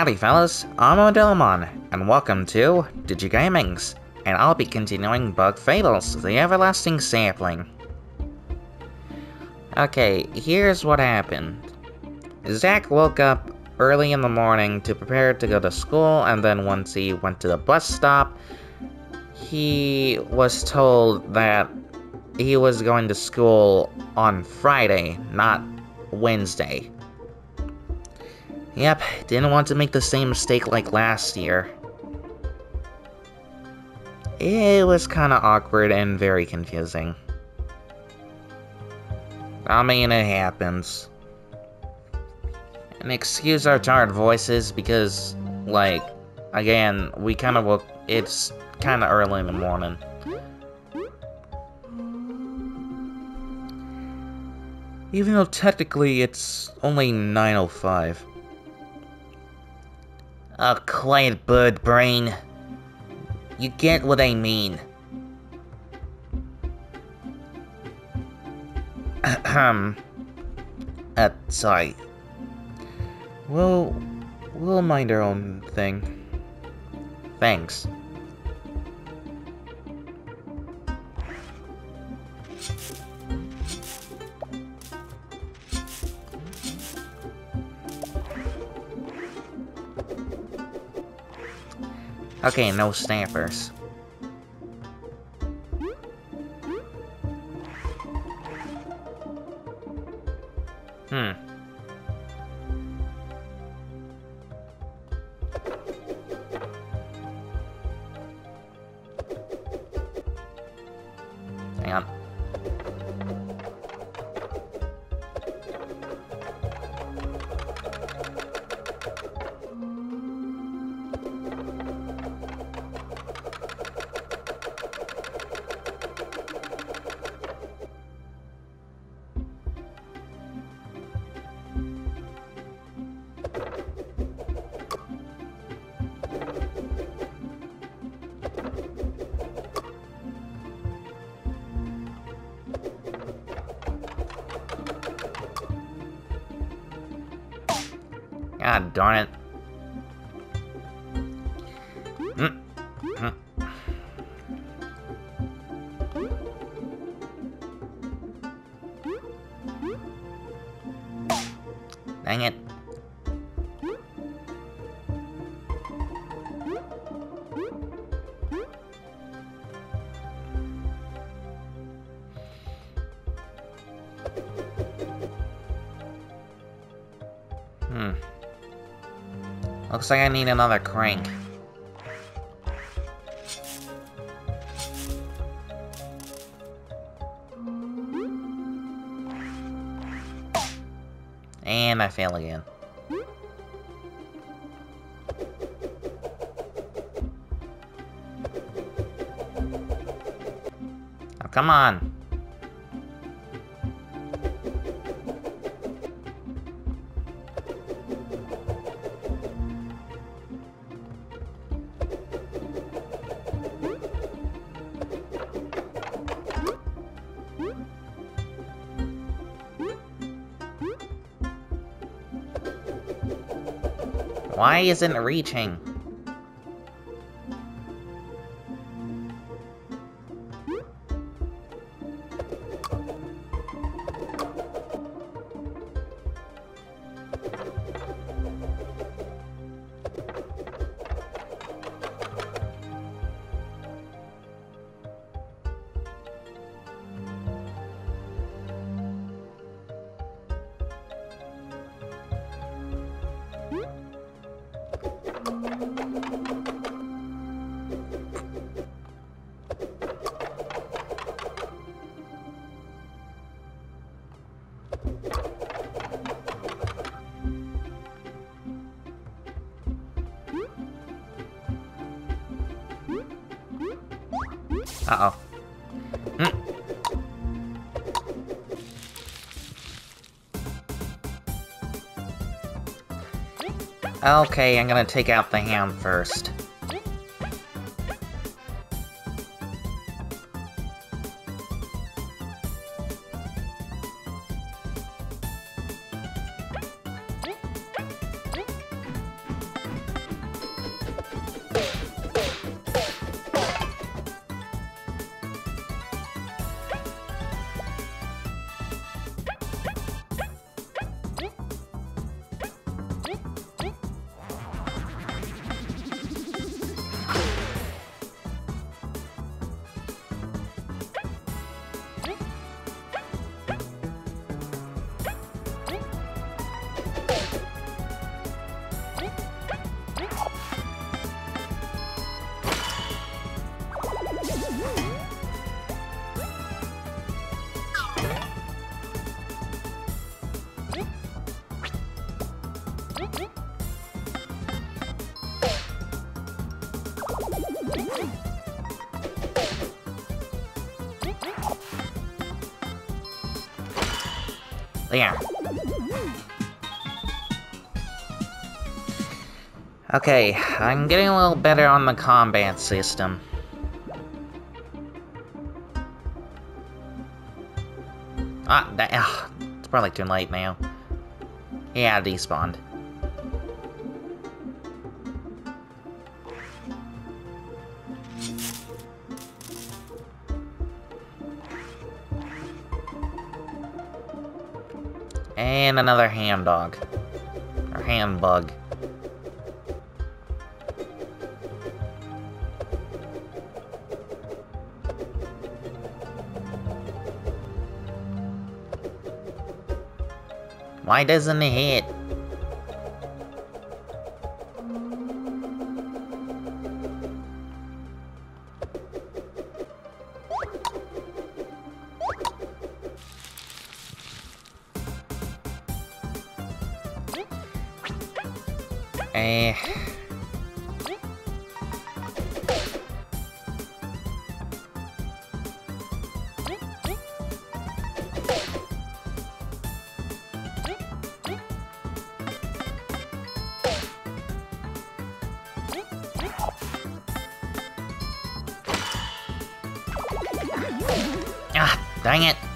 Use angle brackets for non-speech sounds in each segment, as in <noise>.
Howdy fellas, I'm Armadillomon, and welcome to Digigamings, and I'll be continuing Bug Fables, the Everlasting Sapling. Okay, here's what happened. Zach woke up early in the morning to prepare to go to school, and then once he went to the bus stop, he was told that he was going to school on Friday, not Wednesday. Yep, didn't want to make the same mistake like last year. It was kinda awkward and very confusing. I mean, it happens. And excuse our tired voices because, like, again, we kind of woke. It's kind of early in the morning. Even though technically it's only 9.05. Oh, quiet, bird brain. You get what I mean. Ahem. uh, sorry. Well, we'll mind our own thing. Thanks. Okay, no snappers. God darn it. Dang it. Hmm. Looks like I need another crank. And I fail again. Oh, come on. Why isn't it reaching? Uh-oh. Hmm. Okay, I'm gonna take out the ham first. There. Okay, I'm getting a little better on the combat system. Ah, that, it's probably too late now. Yeah, despawned. And another hand dog. Or hand bug. Why doesn't it hit? Dang it.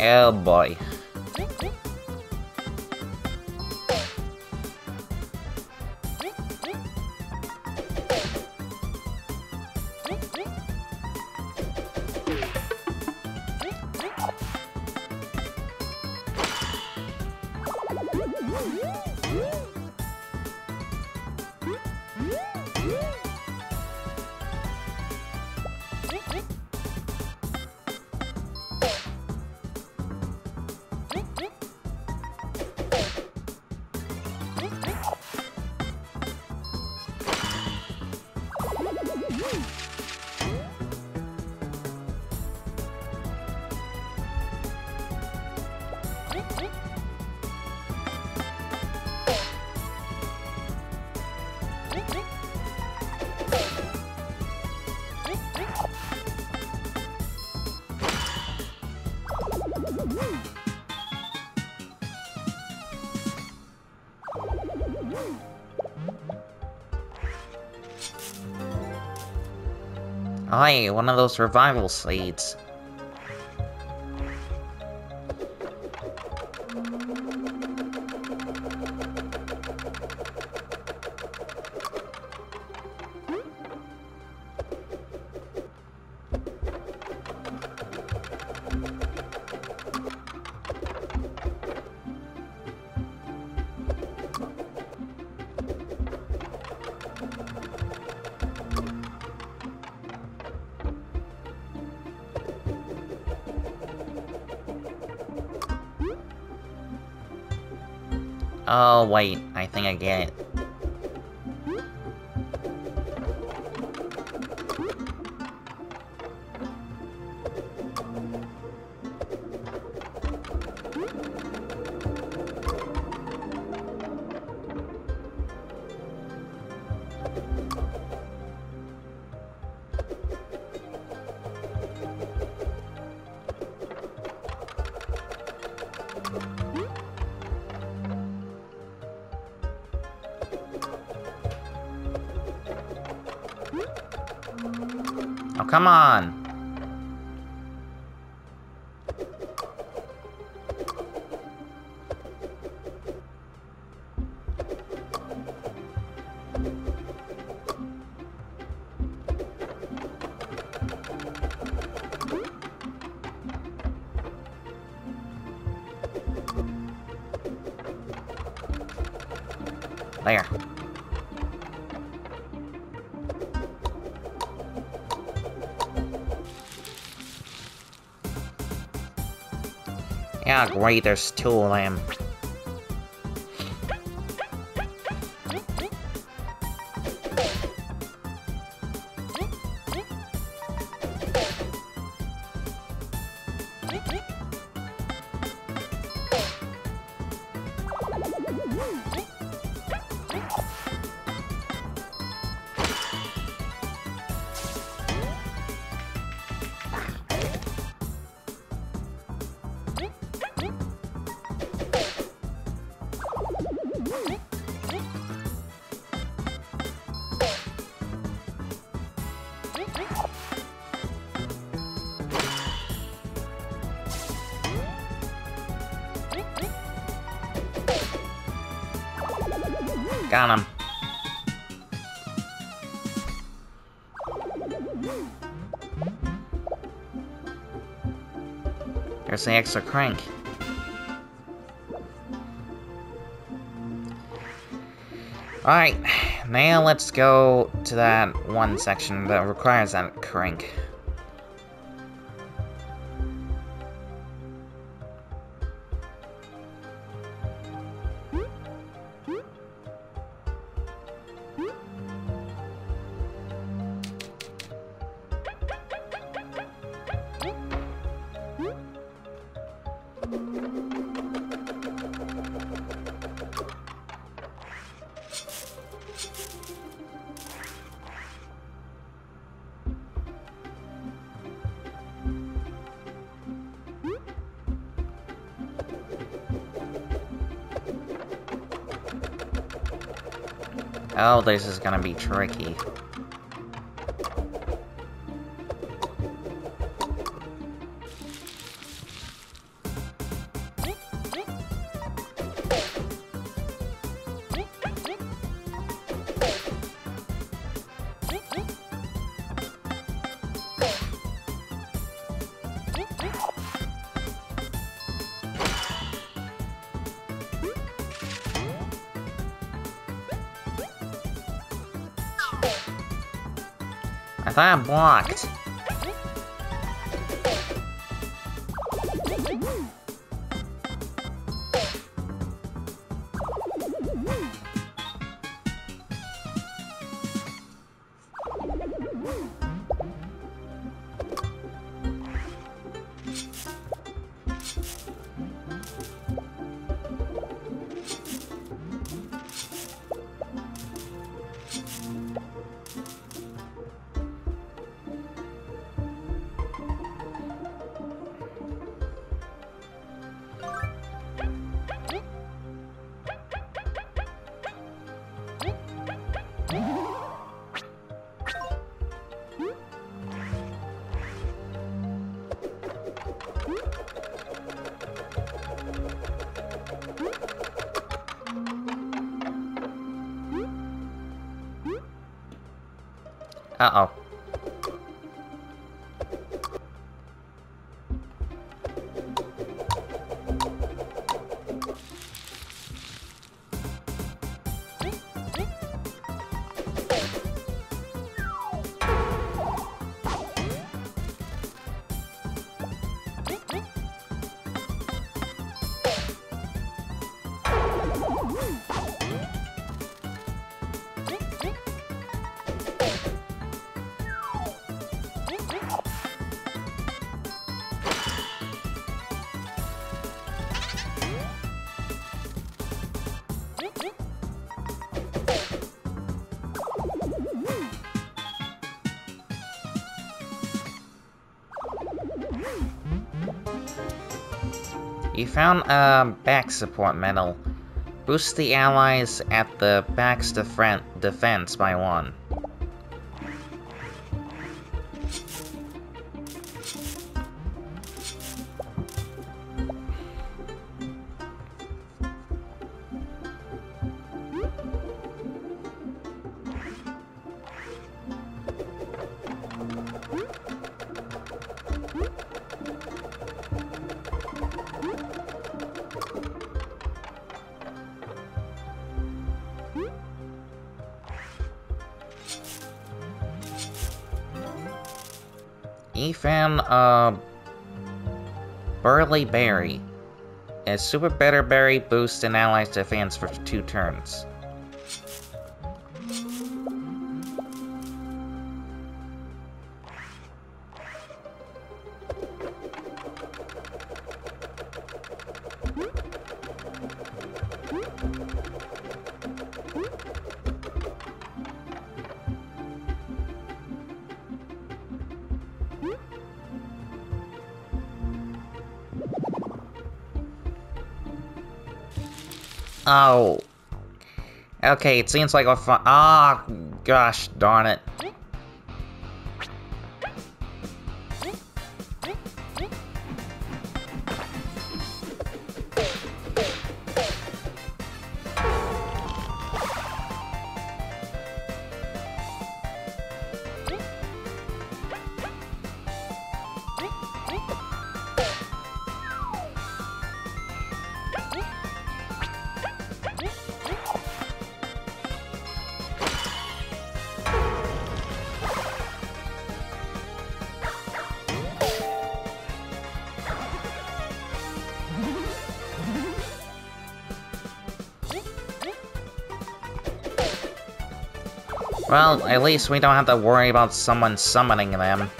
Oh boy. Hey, one of those revival seeds. Oh, wait, I think I get it. Come on! Yeah, great, there's two of them. Got him. There's the extra crank. Alright, now let's go to that one section that requires that crank. Oh, this is gonna be tricky. I thought blocked. Uh-oh. You found a back support medal. Boost the allies at the back's defense by one. Found a Burly Berry. A Super Better Berry boosts an ally's defense for two turns. Okay, it seems like a Ah, oh, gosh darn it. Well, at least we don't have to worry about someone summoning them.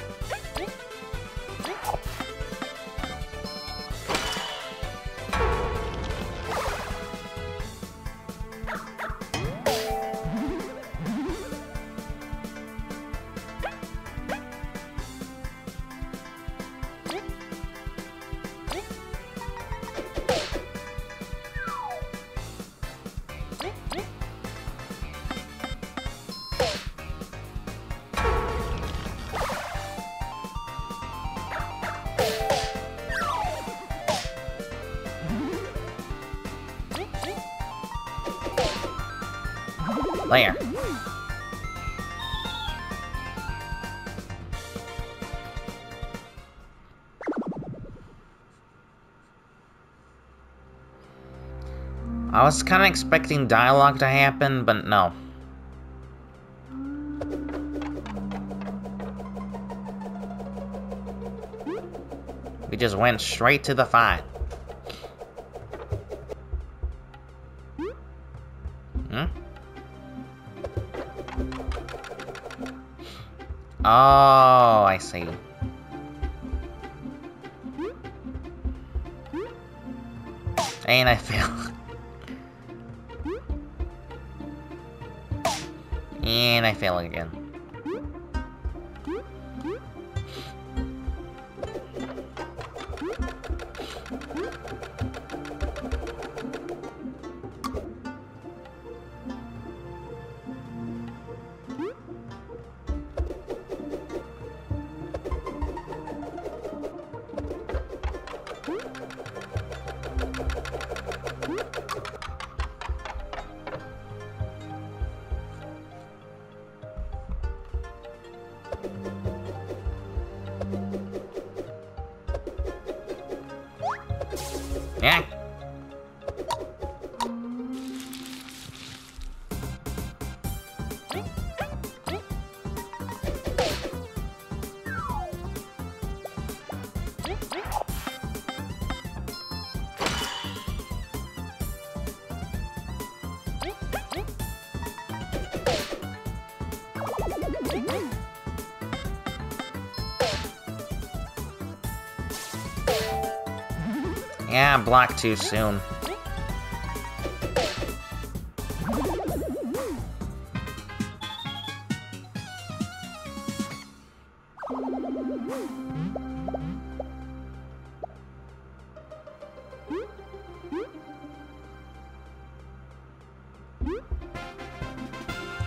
There. I was kind of expecting dialogue to happen, but no. We just went straight to the fight. Oh, I see. And I fail. <laughs> and I fail again. Yeah, block too soon.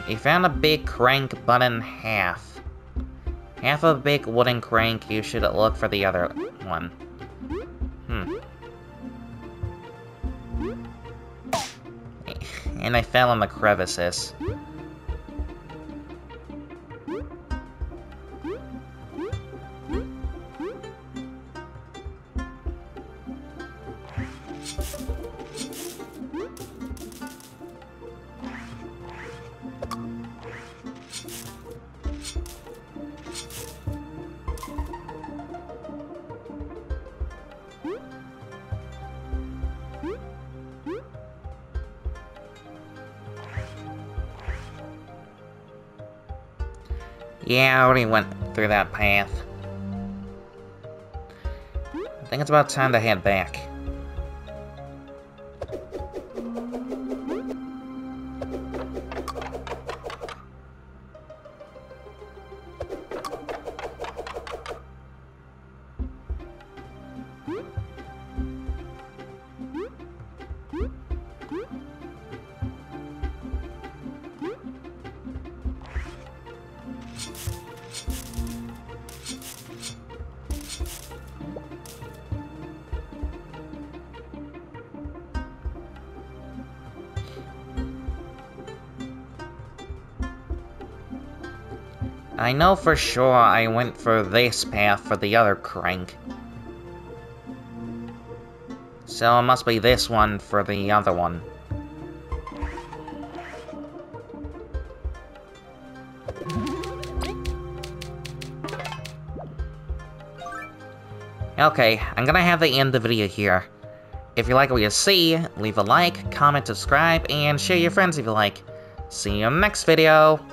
He found a big crank button half. Half a big wooden crank, you should look for the other one. And I fell in the crevices. Yeah, I already went through that path. I think it's about time to head back. I know for sure I went for this path for the other crank. So it must be this one for the other one. Okay, I'm gonna have the end the video here. If you like what you see, leave a like, comment, subscribe, and share your friends if you like. See you in the next video!